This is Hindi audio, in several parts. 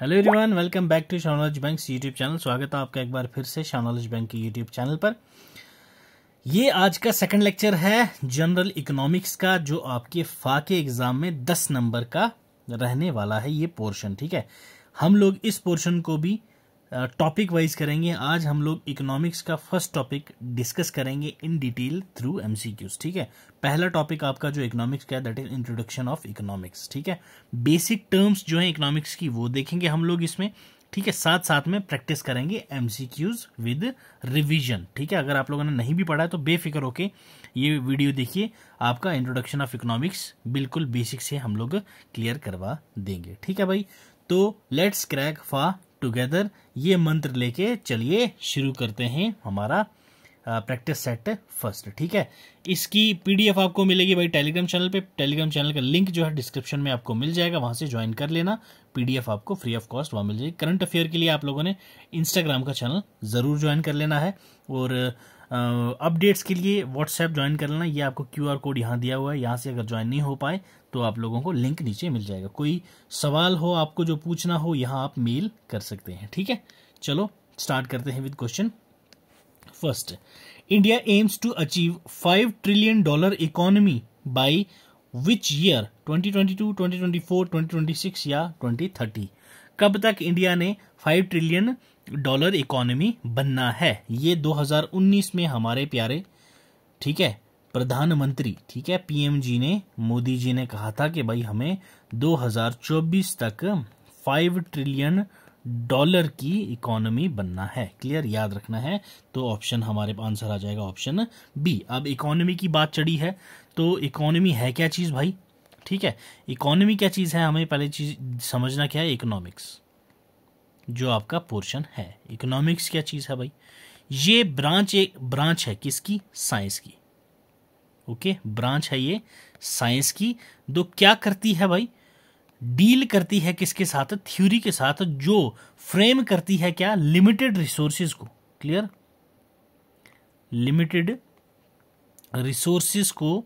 Hello everyone welcome back to शानॉलेज bank YouTube channel स्वागत है आपका एक बार फिर से शानॉलेज बैंक के यूट्यूब चैनल पर। ये आज का सेकंड लेक्चर है जनरल इकोनॉमिक्स का, जो आपके फाके एग्ज़ाम में दस नंबर का रहने वाला है ये पोर्शन ठीक है? हम लोग इस पोर्शन को भी टॉपिक वाइज करेंगे। आज हम लोग इकोनॉमिक्स का फ़र्स्ट टॉपिक डिस्कस करेंगे इन डिटेल थ्रू एमसीक्यूज ठीक है? पहला टॉपिक आपका जो इकोनॉमिक्स का है that is introduction of economics ठीक है? बेसिक टर्म्स जो है इकोनॉमिक्स की, वो देखेंगे हम लोग इसमें, ठीक है? साथ साथ में प्रैक्टिस करेंगे एमसीक्यूज विद रिवीजन ठीक है? अगर आप लोगों ने नहीं भी पढ़ा है तो बेफिक्र होके ये वीडियो देखिए। आपका इंट्रोडक्शन ऑफ़ इकोनॉमिक्स बिल्कुल बेसिक से हम लोग क्लियर करवा देंगे, ठीक है भाई? तो लेट्स क्रैक फा टुगेदर ये मंत्र लेके चलिए शुरू करते हैं हमारा प्रैक्टिस सेट फ़र्स्ट ठीक है? इसकी पीडीएफ आपको मिलेगी भाई टेलीग्राम चैनल पे। टेलीग्राम चैनल का लिंक जो है डिस्क्रिप्शन में आपको मिल जाएगा, वहाँ से ज्वाइन कर लेना। पीडीएफ आपको फ्री ऑफ़ कॉस्ट वहाँ मिल जाएगी। करंट अफेयर के लिए आप लोगों ने इंस्टाग्राम का चैनल ज़रूर ज्वाइन कर लेना है। और अपडेट्स के लिए व्हाट्सएप ज्वाइन कर लेना। ये आपको क्यू आर कोड यहाँ दिया हुआ है। यहाँ से अगर ज्वाइन नहीं हो पाए तो आप लोगों को लिंक नीचे मिल जाएगा। कोई सवाल हो आपको जो पूछना हो यहाँ आप मेल कर सकते हैं ठीक है? चलो स्टार्ट करते हैं with question first India aims to achieve five trillion dollar economy by which year 2022, 2024, 2026 या 2030 कब तक इंडिया ने फाइव ट्रिलियन डॉलर इकोनॉमी बनना है? ये 2019 में हमारे प्यारे ठीक है? प्रधानमंत्री, ठीक है, पीएम जी ने, मोदी जी ने कहा था कि भाई हमें 2024 तक फाइव ट्रिलियन डॉलर की इकोनॉमी बनना है। क्लियर याद रखना है। तो ऑप्शन हमारे आंसर आ जाएगा ऑप्शन बी अब इकोनॉमी की बात चढ़ी है तो इकोनॉमी है क्या चीज़ भाई? ठीक है इकोनॉमी क्या चीज़ है? हमें पहले चीज़ समझना क्या है? इकोनॉमिक्स जो आपका पोर्शन है। इकोनॉमिक्स क्या चीज़ है भाई? ये ब्रांच एक ब्रांच है किसकी? साइंस की। ओके, ब्रांच है ये, साइंस की। दो क्या करती है भाई? डील करती है किसके साथ? थ्योरी के साथ, जो फ्रेम करती है क्या? लिमिटेड रिसोर्सेज को। क्लियर? लिमिटेड रिसोर्सेज को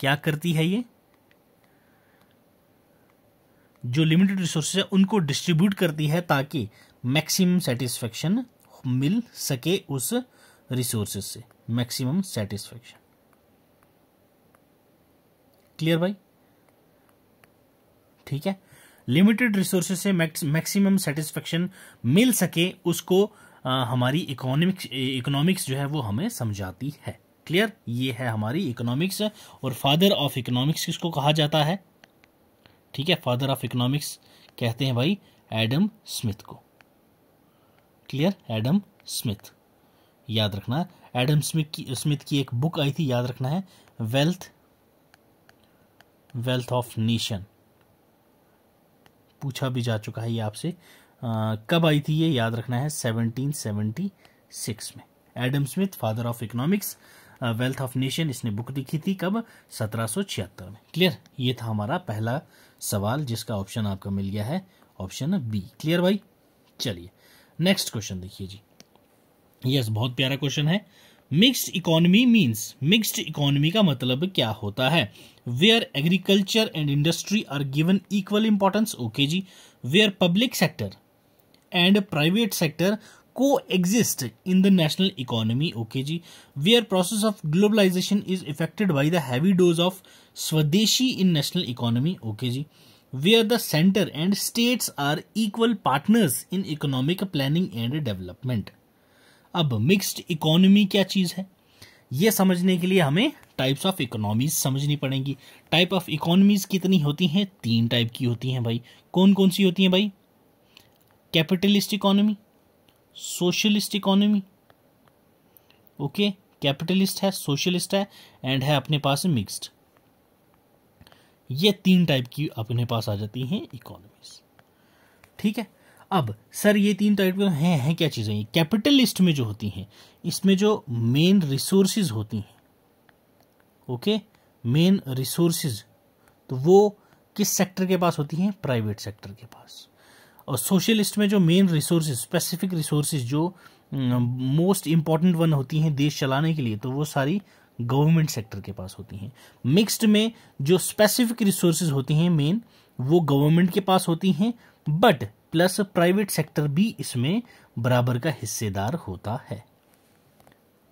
क्या करती है ये? जो लिमिटेड रिसोर्सेज है, उनको डिस्ट्रीब्यूट करती है ताकि मैक्सिमम सेटिस्फेक्शन मिल सके उस रिसोर्सेज से। Maximum satisfaction. क्लियर भाई? ठीक है। लिमिटेड रिसोर्सेज से मैक्सिमम सेटिस्फेक्शन मिल सके उसको आ, हमारी इकोनॉमिक्स इकोनॉमिक्स जो है वो हमें समझाती है। क्लियर ये है हमारी इकोनॉमिक्स और फादर ऑफ़ इकोनॉमिक्स किसको कहा जाता है? ठीक है फादर ऑफ़ इकोनॉमिक्स कहते हैं भाई एडम स्मिथ को। क्लियर एडम स्मिथ याद रखना एडम स्मिथ की स्मिथ की एक बुक आई थी याद रखना है वेल्थ वेल्थ ऑफ़ नेशन पूछा भी जा चुका है ये आपसे। कब आई थी ये? याद रखना है 1776 में। Adam Smith father of economics wealth of nation इसने बुक लिखी थी कब? सत्रह में। क्लियर? ये था हमारा पहला सवाल जिसका ऑप्शन आपका मिल गया है ऑप्शन बी क्लियर भाई? चलिए नेक्स्ट क्वेश्चन देखिए जी। यस yes, बहुत प्यारा क्वेश्चन है। Mixed economy means mixed economy का मतलब क्या होता है? Where agriculture and industry are given equal importance okay ji. Where public sector and private sector coexist in the national economy okay ji. Where process of globalization is effected by the heavy dose of swadeshi in national economy okay ji. Where the centre and states are equal partners in economic planning and development अब मिक्स्ड इकोनॉमी क्या चीज़ है? यह समझने के लिए हमें टाइप्स ऑफ़ इकोनॉमीज समझनी पड़ेंगी। टाइप ऑफ़ इकोनॉमीज कितनी होती हैं? तीन टाइप की होती हैं भाई। कौन कौन सी होती हैं भाई? Capitalist economy socialist economy okay capitalist है सोशलिस्ट है एंड है अपने पास मिक्स्ड ये तीन टाइप की अपने पास आ जाती हैं इकोनॉमीज ठीक है? अब, सर, ये तीन टाइप के हैं हैं क्या चीज़ें? ये कैपिटलिस्ट में जो होती हैं, इसमें जो मेन रिसोर्सेज होती हैं ओके मेन रिसोर्सेज तो वो किस सेक्टर के पास होती हैं? प्राइवेट सेक्टर के पास। और सोशलिस्ट में जो मेन रिसोर्सेज स्पेसिफिक रिसोर्सेज जो मोस्ट इंपॉर्टेंट वन होती हैं देश चलाने के लिए तो वो सारी गवर्नमेंट सेक्टर के पास होती हैं। मिक्स्ड में जो स्पेसिफिक रिसोर्सेज होती हैं मेन वो गवर्नमेंट के पास होती हैं बट प्लस प्राइवेट सेक्टर भी इसमें बराबर का हिस्सेदार होता है।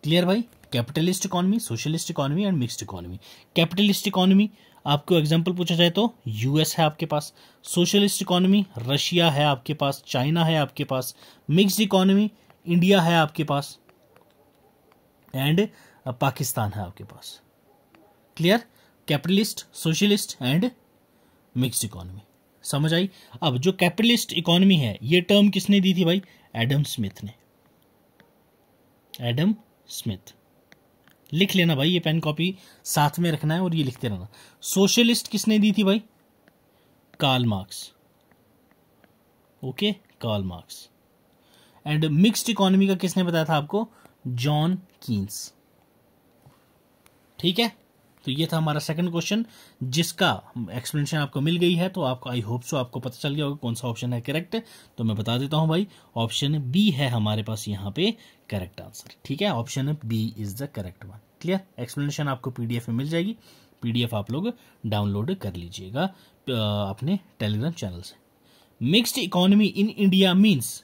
क्लियर भाई? Capitalist economy, socialist economy and mixed economy. Capitalist economy, आपको एग्जांपल पूछा जाए तो यूएस है आपके पास, सोशलिस्ट इकोनॉमी, रशिया है आपके पास, चाइना है आपके पास, मिक्स्ड इकोनॉमी, इंडिया है आपके पास, एंड पाकिस्तान है आपके पास। Clear? Capitalist, socialist and mixed economy. समझ आई? अब जो कैपिटलिस्ट इकोनॉमी है, ये टर्म किसने दी थी भाई? एडम स्मिथ ने। Adam Smith. लिख लेना भाई ये पेन कॉपी, साथ में रखना है और ये लिखते रहना। सोशलिस्ट किसने दी थी भाई? Karl Marx okay Karl Marx and mixed economy का किसने बताया था आपको? जॉन कीन्स ठीक है? तो ये था हमारा सेकंड क्वेश्चन जिसका एक्सप्लेनेशन आपको मिल गई है तो आपको आई होप सो आपको पता चल गया होगा कौन सा ऑप्शन है करेक्ट तो मैं बता देता हूँ भाई ऑप्शन बी है हमारे पास यहाँ पे करेक्ट आंसर ठीक है? Option B is the correct one clear explanation आपको पीडीएफ में मिल जाएगी पीडीएफ आप लोग डाउनलोड कर लीजिएगा अपने टेलीग्राम चैनल से। Mixed economy in India means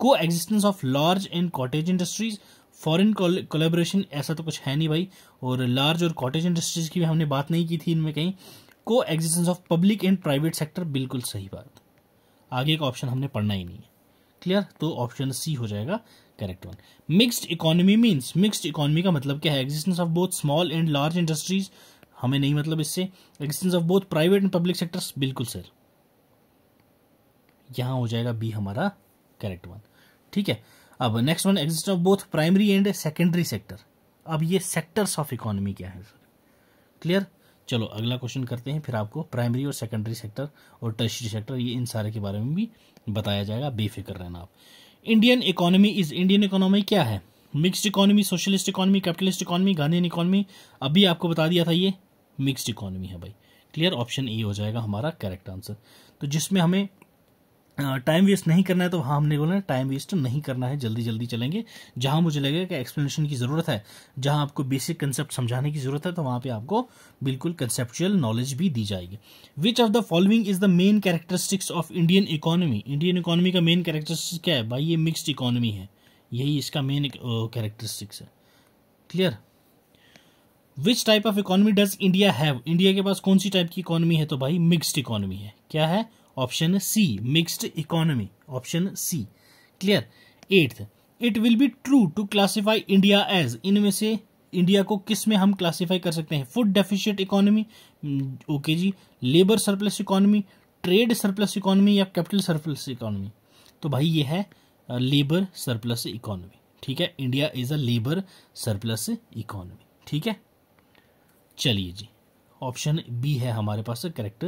coexistence of large and cottage industries foreign collaboration ऐसा तो कुछ है नहीं भाई। और लार्ज और कॉटेज इंडस्ट्रीज़ की भी हमने बात नहीं की थी इनमें कहीं। Coexistence of public and private sector बिल्कुल सही बात। आगे का ऑप्शन हमने पढ़ना ही नहीं है। क्लियर तो ऑप्शन सी हो जाएगा correct one mixed economy means mixed economy का मतलब क्या है? Existence of both small and large industries हमें नहीं मतलब इससे। Existence of both private and public sectors बिल्कुल सर। यहाँ हो जाएगा बी हमारा करेक्ट वन ठीक है? अब next one exist of both primary and secondary sector अब ये सेक्टर्स ऑफ़ इकोनॉमी क्या है सर क्लियर चलो, अगला क्वेश्चन करते हैं, फिर आपको प्राइमरी और सेकेंडरी सेक्टर और टर्शरी सेक्टर ये इन सारे के बारे में भी बताया जाएगा। बेफिक्र रहना आप। Indian economy is Indian economy क्या है? Mixed economy socialist economy capitalist economy Gandhian economy अभी आपको बता दिया था ये मिक्स्ड इकोनॉमी है भाई। क्लियर ऑप्शन ए हो जाएगा हमारा करेक्ट आंसर तो जिसमें हमें टाइम वेस्ट नहीं करना है तो वहाँ हमने बोला टाइम वेस्ट नहीं करना है, जल्दी जल्दी चलेंगे। जहाँ मुझे लगेगा कि एक्सप्लेनेशन की ज़रूरत है, जहाँ आपको बेसिक कंसेप्ट समझाने की ज़रूरत है तो वहाँ पे आपको बिल्कुल कंसेप्चुअल नॉलेज भी दी जाएगी। Which of the following is the main characteristics of Indian economy Indian economy का मेन कैरेक्टरिस्टिक्स क्या है? भाई, ये मिक्सड इकोनॉमी है। यही इसका मेन कैरेक्टरिस्टिक्स है। Clear which type of economy does India have India के पास कौन सी टाइप की इकोनॉमी है? तो भाई मिक्सड इकोनॉमी है। क्या है? Option C mixed economy option C clear eighth it will be true to classify India as इनमें से इंडिया को किसमें हम क्लासिफाई कर सकते हैं? फ़ूड डेफिशिएट इकोनॉमी ओके जी. Labour surplus economy trade surplus economy या कैपिटल सरप्लस इकोनॉमी तो भाई ये है लेबर सरप्लस इकोनॉमी ठीक है? India is a labour surplus economy ठीक है? चलिए जी. ऑप्शन बी है हमारे पास करेक्ट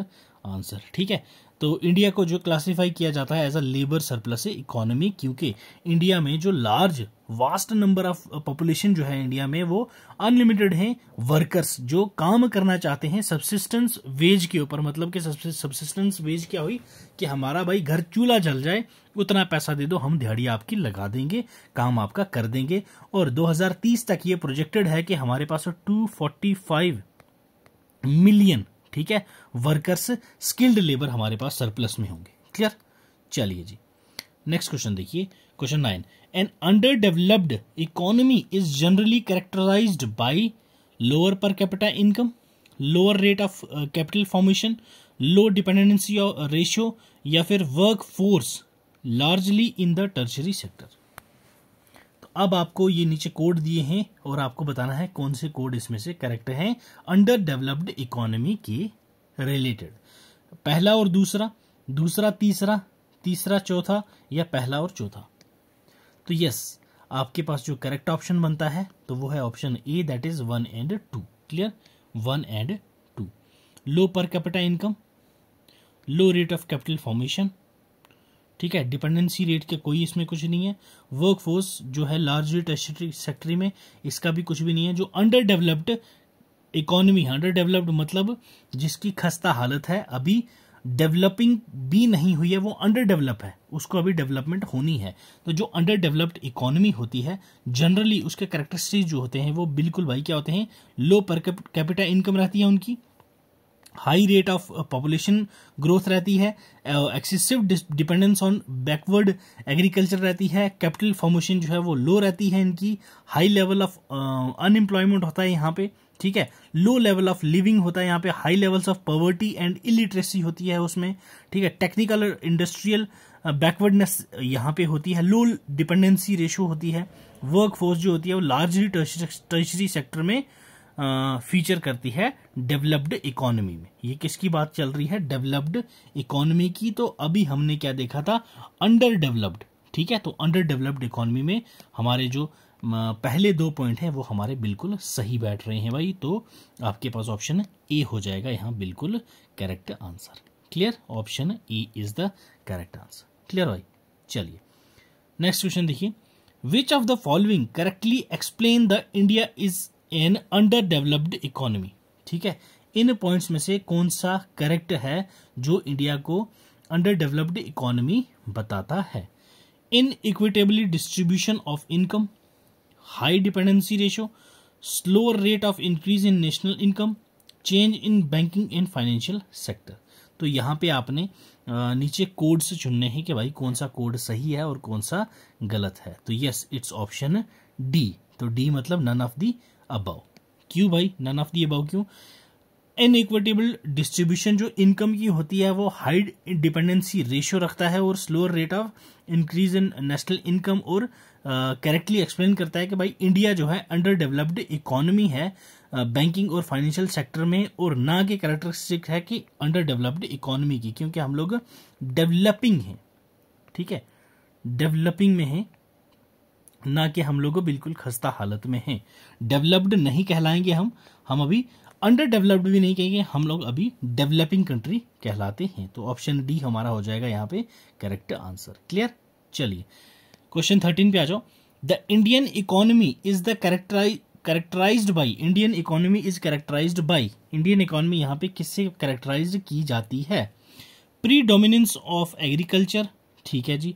आंसर, ठीक है? तो इंडिया को जो क्लासिफाई किया जाता है as a labour surplus economy क्योंकि इंडिया में जो large vast number of population जो है इंडिया में, वो अनलिमिटेड हैं वर्कर्स जो काम करना चाहते हैं सबसिस्टेंस वेज के ऊपर मतलब कि सबसिस्टेंस वेज क्या हुई? कि हमारा भाई घर चूल्हा जल जाए, उतना पैसा दे दो, हम दिहाड़ी आपकी लगा देंगे, काम आपका कर देंगे। और 2030 तक ये प्रोजेक्टेड है कि हमारे पास 245 मिलियन ठीक है? वर्कर्स स्किल्ड लेबर हमारे पास सरप्लस में होंगे। क्लियर चलिए जी। नेक्स्ट क्वेश्चन देखिए। Question nine an under developed economy is generally characterized by lower per capita income lower rate of capital formation low dependency ratio या फिर work force largely in the tertiary sector अब आपको ये नीचे कोड दिए हैं और आपको बताना है कौन से कोड इसमें से करेक्ट हैं अंडर डेवलप्ड इकोनॉमी के रिलेटेड पहला और दूसरा दूसरा, तीसरा तीसरा, चौथा या पहला और चौथा। तो यस आपके पास जो करेक्ट ऑप्शन बनता है तो वो है option A that is one and two clear one and two low per capital income low rate of capital formation ठीक है डिपेंडेंसी रेट के कोई इसमें कुछ नहीं है। वर्क फोर्स जो है लार्जली टेस्टरी सेक्टरी में, इसका भी कुछ भी नहीं है, जो अंडर डेवलप्ड इकोनॉमी है। अंडर डेवलप्ड मतलब जिसकी खस्ता हालत है, अभी डेवलपिंग भी नहीं हुई है, वो अंडर डेवलप है। उसको अभी डेवलपमेंट होनी है। तो जो अंडर डेवलप्ड इकोनॉमी होती है जनरली उसके करेक्टरिस्टिक जो होते हैं, वो बिल्कुल भाई क्या होते हैं लो पर कैपिटा इनकम रहती है उनकी। High rate of population growth रहती है excessive dependence on backward agriculture रहती है कैपिटल फॉर्मेशन जो है वो लो रहती है इनकी हाई लेवल ऑफ़ अनएम्प्लॉयमेंट होता है यहाँ पे, ठीक है? लो लेवल ऑफ़ लिविंग होता है यहाँ पे high levels of poverty and illiteracy होती है उसमें, ठीक है? टेक्निकल इंडस्ट्रियल बैकवर्डनेस यहाँ पे होती है लो डिपेंडेंसी रेशो होती है वर्क फोर्स जो होती है वो लार्जली टर्शरी सेक्टर में फीचर करती है डेवलप्ड इकोनॉमी में। ये किसकी बात चल रही है? डेवलप्ड इकोनॉमी की। तो अभी हमने क्या देखा था? अंडर डेवलप्ड ठीक है? तो अंडर डेवलप्ड इकोनॉमी में हमारे जो पहले दो पॉइंट हैं, वो हमारे बिल्कुल सही बैठ रहे हैं भाई। तो आपके पास ऑप्शन ए हो जाएगा। यहाँ बिल्कुल correct answer clear option A is the correct answer clear भाई? चलिए। नेक्स्ट क्वेश्चन देखिए। Which of the following correctly explain the India is an under developed economy ठीक है? इन पॉइंट्स में से कौन सा करेक्ट है जो इंडिया को अंडर डेवलप्ड इकोनॉमी बताता है? Inequitably distribution of income high dependency ratio slower rate of increase in national income change in banking and financial sector तो यहाँ पे आपने नीचे कोड्स चुनने हैं कि भाई कौन सा कोड सही है और कौन सा गलत है। तो यस इट्स ऑप्शन डी तो डी मतलब नन ऑफ़ दी अबाउ क्यों भाई? नन ऑफ़ दी अबाउ क्यों? इन इक्विटेबल डिस्ट्रीब्यूशन जो इनकम की होती है वो हाई डिपेंडेंसी रेशियो रखता है और slower rate of increase in national income और करेक्टली uh, एक्सप्लेन करता है कि भाई इंडिया जो है अंडर डेवलप्ड इकोनॉमी है बैंकिंग uh, और फाइनेंशियल सेक्टर में और ना के कैरेक्टरिस्टिक है कि अंडर डेवलप्ड इकोनॉमी की क्योंकि हम लोग डेवलपिंग हैं ठीक है? डेवलपिंग में हैं ना कि हम लोग बिल्कुल खस्ता हालत में हैं। डेवलप्ड नहीं कहलाएँगे हम। हम अभी अंडर डेवलप्ड भी नहीं कहेंगे। हम लोग अभी डेवलपिंग कंट्री कहलाते हैं। तो ऑप्शन डी हमारा हो जाएगा यहाँ पे करेक्ट आंसर क्लियर चलिए। क्वेश्चन थर्टीन पे आ जाओ। The Indian economy is the characterise characterised by Indian economy is characterised by Indian economy यहाँ पे किससे करेक्टराइज की जाती है? प्री डोमिनेंस ऑफ़ एग्रीकल्चर ठीक है जी।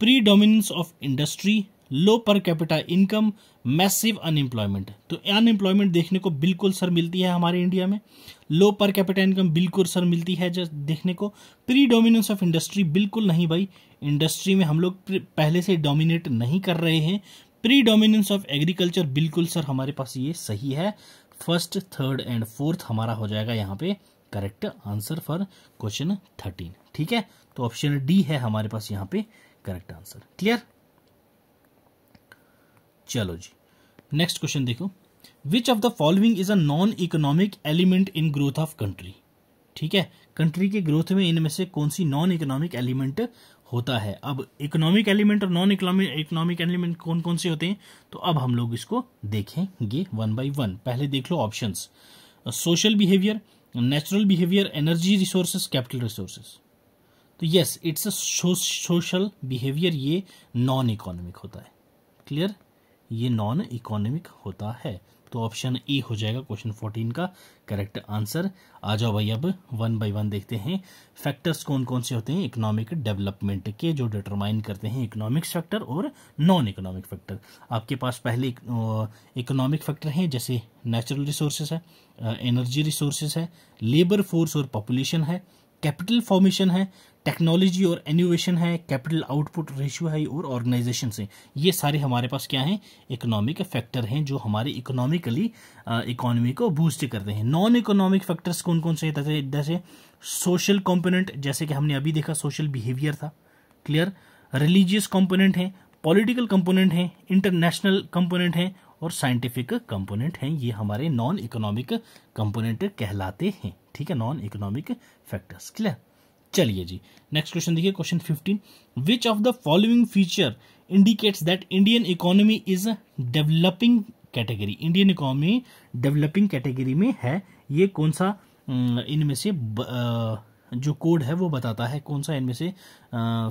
Predominance of industry low per capita income massive unemployment तो अनएम्प्लॉयमेंट देखने को बिल्कुल सर मिलती है हमारे इंडिया में। लो पर कैपिटा इनकम बिल्कुल सर मिलती है जस्ट देखने को। प्री डोमिनेंस ऑफ़ इंडस्ट्री बिल्कुल नहीं भाई। इंडस्ट्री में हम लोग पहले से डोमिनेट नहीं कर रहे हैं। प्री डोमिनेंस ऑफ़ एग्रीकल्चर बिल्कुल सर हमारे पास ये सही है। फ़र्स्ट थर्ड एंड फोर्थ हमारा हो जाएगा यहाँ पे। Correct answer for question thirteen ठीक है? तो ऑप्शन डी है हमारे पास यहाँ पे। करेक्ट आंसर क्लियर चलो जी। नेक्स्ट क्वेश्चन देखो। Which of the following is a non economic element in growth of country ठीक है? कंट्री के ग्रोथ में इनमें से कौन सी नॉन इकोनॉमिक एलिमेंट होता है? अब इकोनॉमिक एलिमेंट और नॉन इकोनॉमिक इकोनॉमिक एलिमेंट कौन कौन से होते हैं? तो अब हम लोग इसको देखेंगे वन बाय वन पहले देख लो options social behaviour natural behaviour energy resources capital resources तो yes it's a social behaviour ये नॉन इकोनॉमिक होता है। क्लियर ये नॉन इकोनॉमिक होता है। तो ऑप्शन ई हो जाएगा क्वेश्चन फोर्टीन का। करेक्ट आंसर आ जाओ भाई, अब वन बाय वन देखते हैं। फैक्टर्स कौन कौन से होते हैं? इकोनॉमिक डेवलपमेंट के जो डिटरमाइन करते हैं इकोनॉमिक फैक्टर और नॉन इकोनॉमिक फैक्टर आपके पास पहले इकोनॉमिक फैक्टर हैं, जैसे नेचुरल रिसोर्सेज है एनर्जी रिसोर्सेज है लेबर फोर्स और पॉपुलेशन है। कैपिटल फॉर्मेशन है, टेक्नोलॉजी और इनोवेशन है, कैपिटल आउटपुट रेशियो है और ऑर्गेनाइजेशन से। ये सारे हमारे पास क्या हैं? इकोनॉमिक फैक्टर हैं जो हमारे इकोनॉमिकली इकोनॉमी को बूस्ट करते हैं। नॉन इकोनॉमिक फैक्टर्स कौन कौन से जैसे जैसे सोशल कंपोनेंट जैसे कि हमने अभी देखा सोशल बिहेवियर था। क्लियर रिलीजियस कॉम्पोनेंट है पॉलिटिकल कंपोनेंट है इंटरनेशनल कंपोनेंट है और साइंटिफिक कंपोनेंट हैं ये हमारे नॉन इकोनॉमिक कंपोनेंट कहलाते हैं। ठीक है नॉन इकोनॉमिक फैक्टर्स क्लियर चलिए जी नेक्स्ट क्वेश्चन देखिए question fifteen which of the following feature indicates that Indian economy is developing category Indian economy developing category में है। ये कौन सा इनमें से ब, जो कोड है वो बताता है कौन सा इनमें से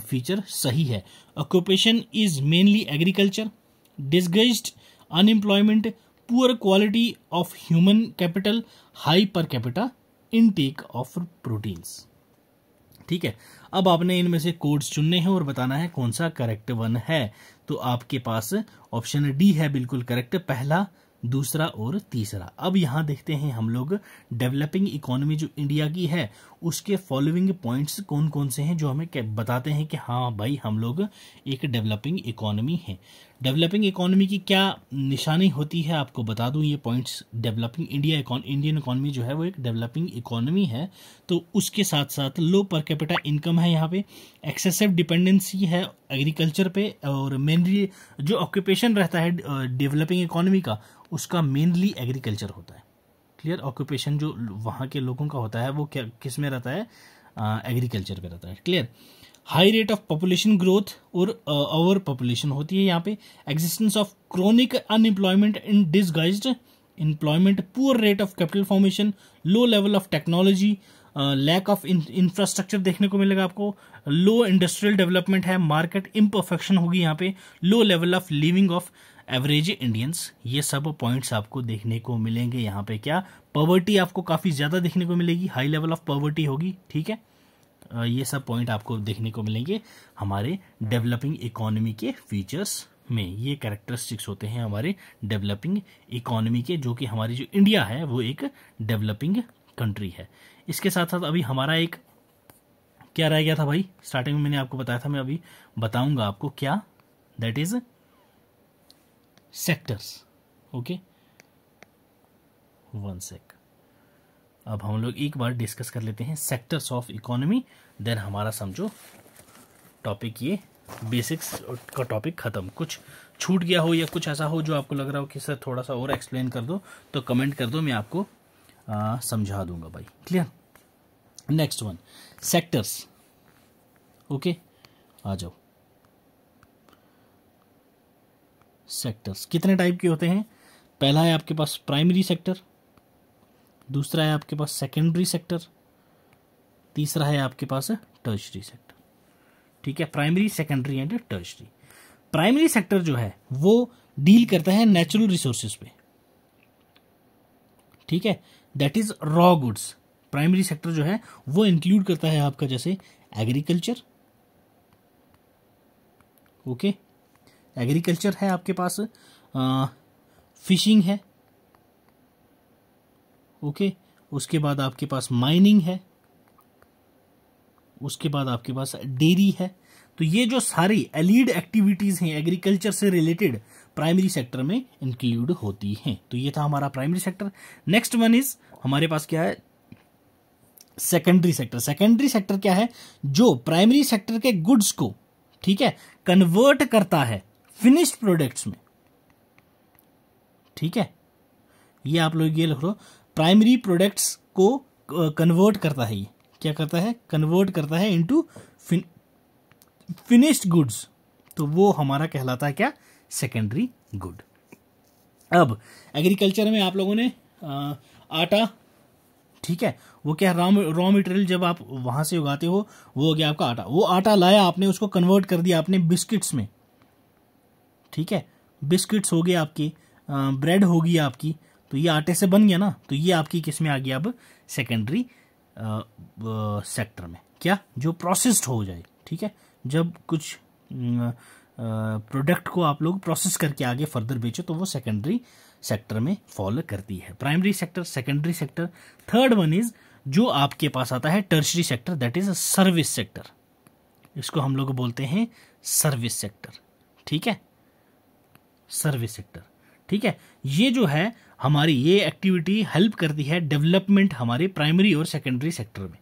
फीचर सही है। Occupation is mainly agriculture disguised unemployment poor quality of human capital high per capita intake of proteins ठीक है? अब आपने इनमें से कोड्स चुनने हैं और बताना है कौन सा करेक्ट वन है। तो आपके पास ऑप्शन डी है बिल्कुल करेक्ट पहला, दूसरा और तीसरा। अब यहाँ देखते हैं हम लोग डेवलपिंग इकोनॉमी जो इंडिया की है उसके फॉलोइंग पॉइंट्स कौन कौन से हैं जो हमें बताते हैं कि हाँ भाई, हम लोग एक डेवलपिंग इकोनॉमी है। डेवलपिंग इकोनॉमी की क्या निशानी होती है, आपको बता दूँ, ये points developing India Indian economy जो है, वो एक डेवलपिंग इकोनॉमी है। तो उसके साथ साथ लो पर कैपिटा इनकम है यहाँ पे एक्सेसिव डिपेंडेंसी है एग्रीकल्चर पे, और मेनली जो ऑक्यूपेशन रहता है डेवलपिंग इकोनॉमी का, उसका मेनली एग्रीकल्चर होता है। क्लियर ऑक्यूपेशन जो वहाँ के लोगों का होता है, वो क्या, किसमें रहता है? एग्रीकल्चर पे रहता है। Clear high rate of population growth और ओवर पॉपुलेशन होती है यहाँ पे। Existence of chronic unemployment in disguised employment poor rate of capital formation low level of technology lack of infrastructure देखने को मिलेगा आपको। लो इंडस्ट्रियल डेवलपमेंट है मार्केट इम्परफेक्शन होगी यहाँ पे। Low level of living of average Indians ये सब पॉइंट्स आपको देखने को मिलेंगे। यहाँ पे क्या? पॉवर्टी आपको काफ़ी ज़्यादा देखने को मिलेगी। हाई लेवल ऑफ़ पॉवर्टी होगी, ठीक है? ये सब पॉइंट आपको देखने को मिलेंगे हमारे डेवलपिंग इकोनॉमी के फीचर्स में। ये कैरेक्टरिस्टिक्स होते हैं हमारे डेवलपिंग इकोनॉमी के, जो कि हमारी जो इंडिया है, वो एक डेवलपिंग कंट्री है। इसके साथ साथ अभी हमारा एक क्या रह गया था भाई? स्टार्टिंग में मैंने आपको बताया था, मैं अभी बताऊँगा आपको क्या? That is sectors okay one सेक अब हम लोग एक बार डिस्कस कर लेते हैं सेक्टर्स ऑफ़ इकोनॉमी देन हमारा समझो टॉपिक ये बेसिक्स का टॉपिक खत्म। कुछ छूट गया हो या कुछ ऐसा हो जो आपको लग रहा हो कि सर थोड़ा सा और एक्सप्लेन कर दो तो कमेंट कर दो, मैं आपको समझा दूँगा भाई। Clear next one sectors okay आ जाओ। सेक्टर्स कितने टाइप के होते हैं? पहला है आपके पास प्राइमरी सेक्टर दूसरा है आपके पास सेकेंडरी सेक्टर तीसरा है आपके पास टर्शरी सेक्टर ठीक है? Primary secondary and tertiary primary sector जो है, वो डील करता है नेचुरल रिसोर्सेज पे. ठीक है? That is raw goods primary sector जो है, वो इंक्लूड करता है आपका जैसे एग्रीकल्चर ओके एग्रीकल्चर है आपके पास? फिशिंग है। ओके, उसके बाद आपके पास माइनिंग है। उसके बाद आपके पास डेयरी है। तो ये जो सारी एलिड एक्टिविटीज़ हैं एग्रीकल्चर से रिलेटेड, प्राइमरी सेक्टर में इंक्लूड होती हैं। तो ये था हमारा primary sector. Next one is हमारे पास क्या है? सेकेंडरी सेक्टर सेकेंडरी सेक्टर क्या है? जो प्राइमरी सेक्टर के गुड्स को, ठीक है कन्वर्ट करता है। फिनिश्ड प्रोडक्ट्स में। ठीक है? ये आप लोग ये लिख लो प्राइमरी प्रोडक्ट्स को कन्वर्ट करता है ये। क्या करता है? कन्वर्ट करता है इनटू फिनिश्ड गुड्स तो वो हमारा कहलाता है क्या? सेकेंडरी गुड अब एग्रीकल्चर में आप लोगों ने आ, आटा ठीक है? वो क्या रॉ रॉ मटेरियल जब आप वहाँ से उगाते हो वो हो गया आपका आटा। वो आटा लाया आपने उसको कन्वर्ट कर दिया आपने बिस्किट्स में। ठीक है? बिस्किट्स हो गए आपकी ब्रेड होगी आपकी तो ये आटे से बन गया ना? तो ये आपकी किसमें आ गया अब? सेकेंडरी सेक्टर में। क्या? जो प्रोसेस्ड हो जाए, ठीक है? जब कुछ प्रोडक्ट को आप लोग प्रोसेस करके आगे फर्दर बेचो तो वो सेकेंडरी सेक्टर में फॉलो करती है। Primary sector secondary sector third one is जो आपके पास आता है tertiary sector that is service sector इसको हम लोग बोलते हैं सर्विस सेक्टर ठीक है? Service sector. ठीक है? ये जो है, हमारी ये एक्टिविटी हेल्प करती है डेवलपमेंट हमारे प्राइमरी और सेकेंडरी सेक्टर में।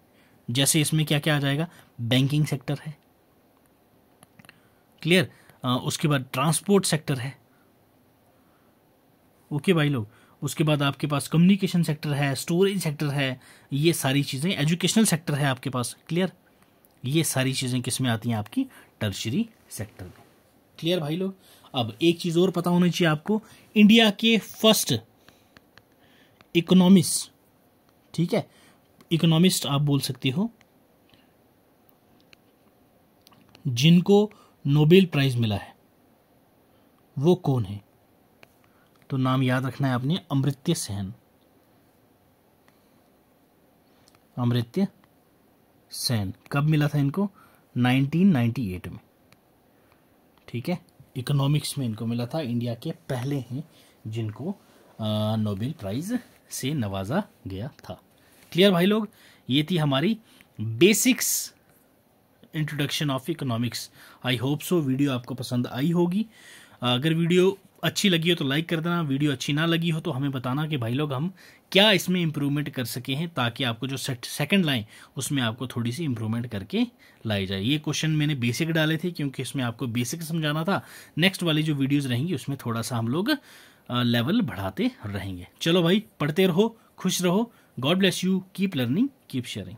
जैसे इसमें क्या क्या आ जाएगा? बैंकिंग सेक्टर है। क्लियर उसके बाद ट्रांसपोर्ट सेक्टर है। ओके भाई लोग। उसके बाद आपके पास कम्युनिकेशन सेक्टर है स्टोरेज सेक्टर है, ये सारी चीज़ें एजुकेशनल सेक्टर है आपके पास। क्लियर ये सारी चीज़ें किसमें आती हैं? आपकी टर्शरी सेक्टर में। क्लियर भाई लोग? अब एक चीज़ और पता होना चाहिए आपको, इंडिया के फ़र्स्ट इकोनॉमिस्ट ठीक है? इकोनॉमिस्ट आप बोल सकते हो, जिनको नोबेल प्राइज मिला है। वो कौन है? तो नाम याद रखना है आपने, अमृत्य सेन। अमृत्य सेन, कब मिला था इनको? 1998 में। ठीक है? इकोनॉमिक्स में इनको मिला था। इंडिया के पहले हैं जिनको नोबेल प्राइज़ से नवाजा गया था। क्लियर भाई लोग? ये थी हमारी basics introduction of economics I hope so video आपको पसंद आई होगी। अगर वीडियो अच्छी लगी हो तो लाइक कर देना वीडियो अच्छी ना लगी हो तो हमें बताना कि भाई लोग हम क्या इसमें इम्प्रूवमेंट कर सके हैं ताकि आपको जो सेकंड लाइन उसमें आपको थोड़ी सी इम्प्रूवमेंट करके लाई जाए। ये क्वेश्चन मैंने बेसिक डाले थे क्योंकि इसमें आपको बेसिक समझाना था। नेक्स्ट वाली जो वीडियोज़ रहेंगी, उसमें थोड़ा सा हम लोग लेवल बढ़ाते रहेंगे। चलो भाई, पढ़ते रहो, खुश रहो। God bless you keep learning keep sharing